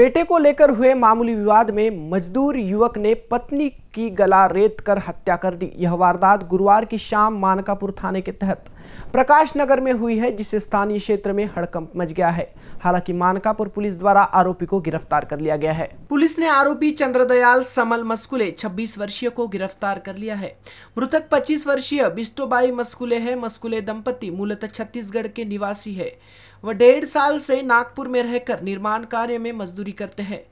बेटे को लेकर हुए मामूली विवाद में मजदूर युवक ने पत्नी की गला रेत कर हत्या कर दी। यह वारदात गुरुवार की शाम मानकापुर थाने के तहत प्रकाश नगर में हुई है जिससे स्थानीय क्षेत्र में हड़कंप मच गया है। हालाँकि मानकापुर पुलिस द्वारा आरोपी को गिरफ़्तार कर लिया गया है। पुलिस ने आरोपी चंद्रदयाल समल मस्कुले 26 वर्षीय को गिरफ़्तार कर लिया है। मृतक 25 वर्षीय बिस्टोबाई मस्कुले है। मस्कुले दंपति मूलतः छत्तीसगढ़ के निवासी है। वह डेढ़ साल से नागपुर में रहकर निर्माण कार्य में मजदूरी करते हैं।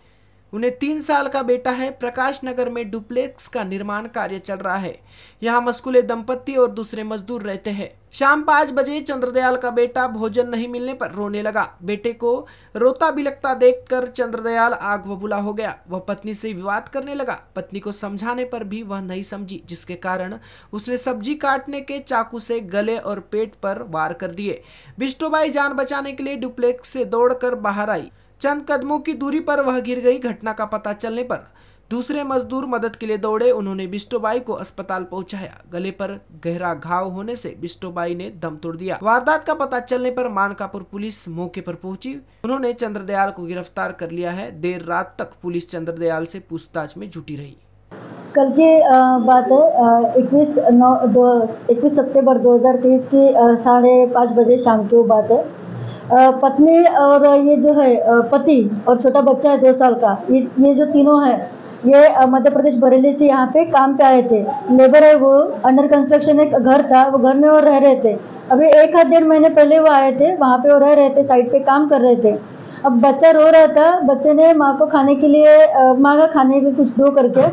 उन्हें तीन साल का बेटा है। प्रकाश नगर में डुप्लेक्स का निर्माण कार्य चल रहा है। यहाँ मस्कुले दंपत्ति और दूसरे मजदूर रहते हैं। शाम पाँच बजे चंद्रदयाल का बेटा भोजन नहीं मिलने पर रोने लगा। बेटे को रोता बिलकता देखकर चंद्रदयाल आग बबूला हो गया। वह पत्नी से विवाद करने लगा। पत्नी को समझाने पर भी वह नहीं समझी, जिसके कारण उसने सब्ज़ी काटने के चाकू से गले और पेट पर वार कर दिए। बिष्टोबाई जान बचाने के लिए डुप्लेक्स से दौड़कर बाहर आई। चंद कदमों की दूरी पर वह गिर गई घटना का पता चलने पर। दूसरे मजदूर मदद के लिए दौड़े, उन्होंने बिस्टोबाई को अस्पताल पहुँचाया। गले पर गहरा घाव होने से बिस्टोबाई ने दम तोड़ दिया। वारदात का पता चलने पर मानकापुर पुलिस मौके पर पहुँची। उन्होंने चंद्रदयाल को गिरफ़्तार कर लिया है। देर रात तक पुलिस चंद्रदयाल से पूछताछ में जुटी रही। कल की बात है इक्कीस नौ, दो, इक्कीस 2023 की साढ़े पाँच बजे शाम की बात है। पत्नी और ये जो है पति और छोटा बच्चा है दो साल का, ये ये जो तीनों है, ये मध्य प्रदेश बरेली से यहाँ पे काम पे आए थे। लेबर है वो अंडर कंस्ट्रक्शन एक घर था, वो घर में वो रह रहे थे। अभी एक आध डेढ़ महीने पहले वो आए थे, वहाँ पे वो रह रहे थे साइड पे काम कर रहे थे। अब बच्चा रो रहा था, बच्चे ने माँ को खाने के लिए मांगा खाने के कुछ दो करके,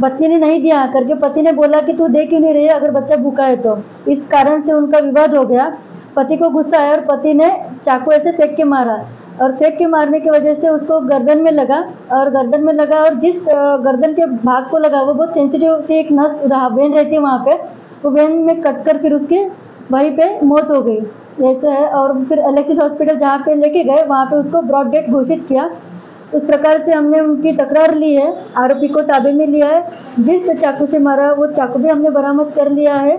पत्नी ने नहीं दिया करके, पति ने बोला कि तू दे क्यों नहीं रही, अगर बच्चा भूखा है तो। इस कारण से उनका विवाद हो गया। पति को गुस्सा आया और पति ने चाकू ऐसे फेंक के मारा और फेंक के मारने की वजह से उसको गर्दन में लगा और गर्दन में लगा और जिस गर्दन के भाग को लगा, वो बहुत सेंसिटिव थी, एक नस रहा वेन रहती है वहाँ पे, वो वेन में कट कर फिर उसके वहीं पे मौत हो गई। ऐसा है और फिर एलेक्सिस हॉस्पिटल जहाँ पे लेके गए, वहाँ पे उसको ब्रॉड डेट घोषित किया। उस प्रकार से हमने उनकी तकरार ली है, आरोपी को ताबे में लिया है। जिस चाकू से मारा, वो चाकू भी हमने बरामद कर लिया है।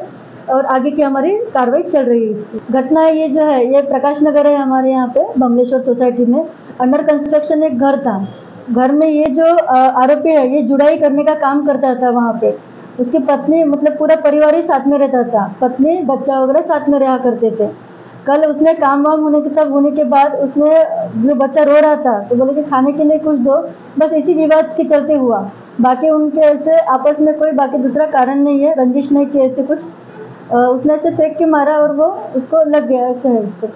और आगे की हमारी कार्रवाई चल रही है इसकी। घटना ये जो है, ये प्रकाश नगर है हमारे यहाँ पे बमलेश्वर सोसाइटी में। अंडर कंस्ट्रक्शन एक घर था। घर में ये जो आरोपी है, ये जुड़ाई करने का काम करता था वहाँ पे। उसकी पत्नी मतलब पूरा परिवार ही साथ में रहता था। पत्नी, बच्चा वगैरह साथ में रहा करते थे। कल उसने काम वाम होने के, सब होने के बाद उसने, जो बच्चा रो रहा था तो बोले कि खाने के लिए कुछ दो, बस इसी विवाद के चलते हुआ। बाकी उनके ऐसे आपस में कोई बाकी दूसरा कारण नहीं है, रंजिश नहीं की ऐसे कुछ। उसने ऐसे फेंक के मारा और वो उसको लग गया ऐसे है उसको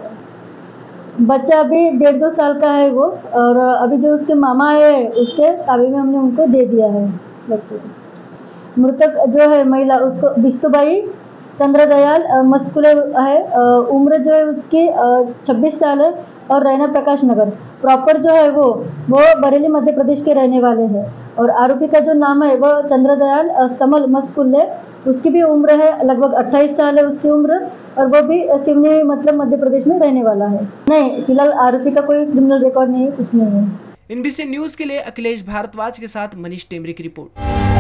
बच्चा अभी डेढ़ दो साल का है वो और अभी जो उसके मामा है, उसके ताबे में हमने उनको दे दिया है बच्चे को। मृतक जो है महिला, उसको बिस्तुबाई चंद्रदयाल मस्कुले है उम्र जो है उसकी छब्बीस साल है और रहना प्रकाश नगर। प्रॉपर जो है वो वो बरेली मध्य प्रदेश के रहने वाले हैं। और आरोपी का जो नाम है वो चंद्रदयाल समल मस्कुल्ले उसकी भी उम्र है, लगभग 28 साल है उसकी उम्र, और वो भी सिवनी मतलब मध्य प्रदेश में रहने वाला है। नहीं, फ़िलहाल आरोपी का कोई क्रिमिनल रिकॉर्ड नहीं कुछ नहीं है। इनबीसी न्यूज़ के लिए अखिलेश भारद्वाज के साथ मनीष टेमरी की रिपोर्ट।